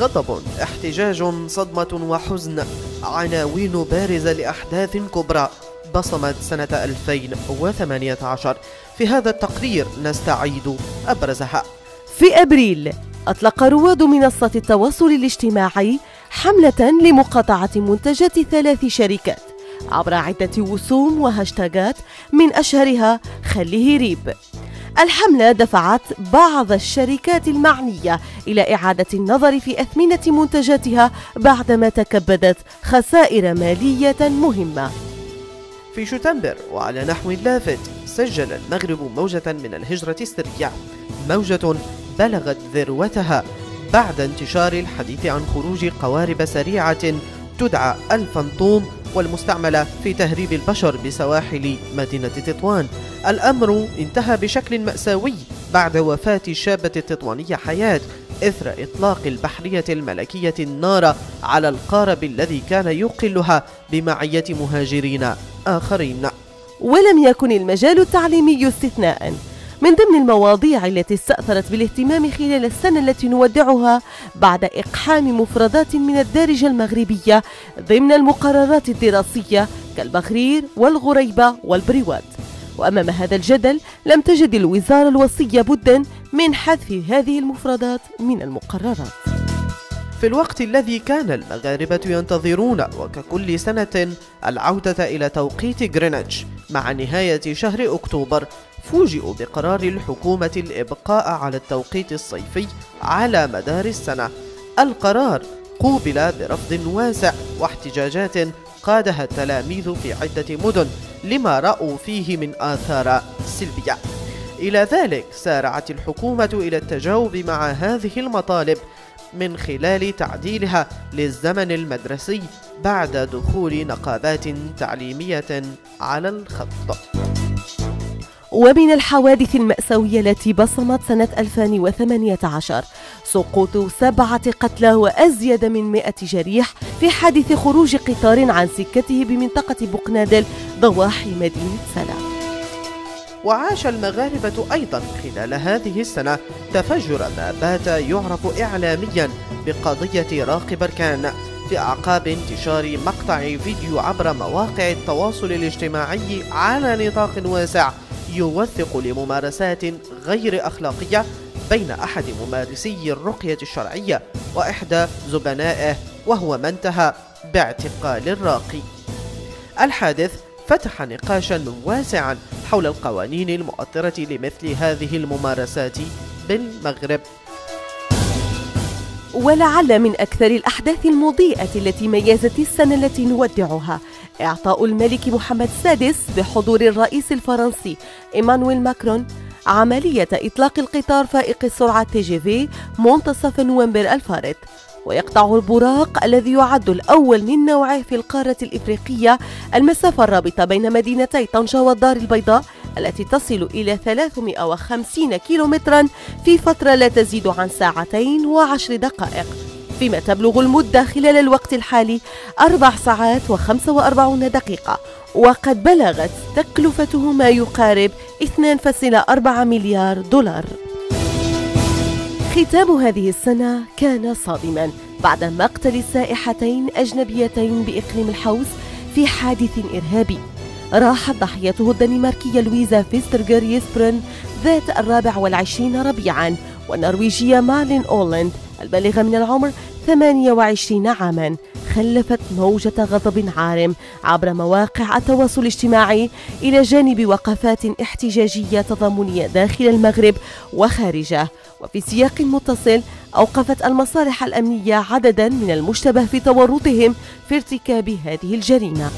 غضب احتجاج صدمة وحزن. عناوين بارزة لأحداث كبرى. بصمت سنة 2018 في هذا التقرير نستعيد أبرزها. في أبريل أطلق رواد منصة التواصل الاجتماعي حملة لمقاطعة منتجات ثلاث شركات عبر عدة وسوم وهاشتاجات من أشهرها خليه ريب. الحملة دفعت بعض الشركات المعنية إلى إعادة النظر في أثمنة منتجاتها بعدما تكبدت خسائر مالية مهمة. في شتنبر وعلى نحو لافت سجل المغرب موجة من الهجرة السرية. موجة بلغت ذروتها بعد انتشار الحديث عن خروج قوارب سريعة تدعى الفنطوم والمستعملة في تهريب البشر بسواحل مدينة تطوان. الأمر انتهى بشكل مأساوي بعد وفاة الشابة التطوانية حياة إثر إطلاق البحرية الملكية النار على القارب الذي كان يقلها بمعية مهاجرين آخرين. ولم يكن المجال التعليمي استثناءً من ضمن المواضيع التي استأثرت بالاهتمام خلال السنة التي نودعها بعد إقحام مفردات من الدارجة المغربية ضمن المقررات الدراسية كالبخرير والغريبة والبريوات. وأمام هذا الجدل لم تجد الوزارة الوصية بدا من حذف هذه المفردات من المقررات. في الوقت الذي كان المغاربة ينتظرون وككل سنة العودة إلى توقيت غرينتش مع نهاية شهر أكتوبر فوجئوا بقرار الحكومة الإبقاء على التوقيت الصيفي على مدار السنة. القرار قوبل برفض واسع واحتجاجات قادها التلاميذ في عدة مدن لما رأوا فيه من آثار سلبية. إلى ذلك سارعت الحكومة إلى التجاوب مع هذه المطالب من خلال تعديلها للزمن المدرسي بعد دخول نقابات تعليمية على الخط. ومن الحوادث المأساوية التي بصمت سنة 2018 سقوط سبعة قتلى وأزيد من مئة جريح في حادث خروج قطار عن سكته بمنطقة بقنادل ضواحي مدينة سلام. وعاش المغاربة أيضا خلال هذه السنة تفجر ما بات يعرف إعلاميا بقضية راقي بركان في أعقاب انتشار مقطع فيديو عبر مواقع التواصل الاجتماعي على نطاق واسع. يوثق لممارسات غير أخلاقية بين أحد ممارسي الرقية الشرعية وإحدى زبنائه وهو ما انتهى باعتقال الراقي. الحادث فتح نقاشا واسعا حول القوانين المؤطرة لمثل هذه الممارسات بالمغرب. ولعل من أكثر الأحداث المضيئة التي ميزت السنة التي نودعها. أعطى الملك محمد السادس بحضور الرئيس الفرنسي إيمانويل ماكرون عملية إطلاق القطار فائق السرعة TGV منتصف نوفمبر الفارط. ويقطع البراق الذي يعد الأول من نوعه في القارة الإفريقية المسافة الرابطة بين مدينتي طنجة والدار البيضاء التي تصل إلى 350 كيلومترا في فترة لا تزيد عن ساعتين وعشر دقائق. فيما تبلغ المدة خلال الوقت الحالي أربع ساعات وخمسة وأربعون دقيقة. وقد بلغت تكلفته ما يقارب 2.4 مليار دولار. ختام هذه السنة كان صادما بعد مقتل سائحتين أجنبيتين بإقليم الحوز في حادث إرهابي. راحت ضحيته الدنماركية لويزا فيسترجر يسبرن ذات الرابع والعشرين ربيعا والنرويجية مارلين أولاند البالغة من العمر 28 عاما. خلفت موجة غضب عارم عبر مواقع التواصل الاجتماعي إلى جانب وقفات احتجاجية تضامنية داخل المغرب وخارجه. وفي سياق متصل أوقفت المصالح الأمنية عددا من المشتبه في تورطهم في ارتكاب هذه الجريمة.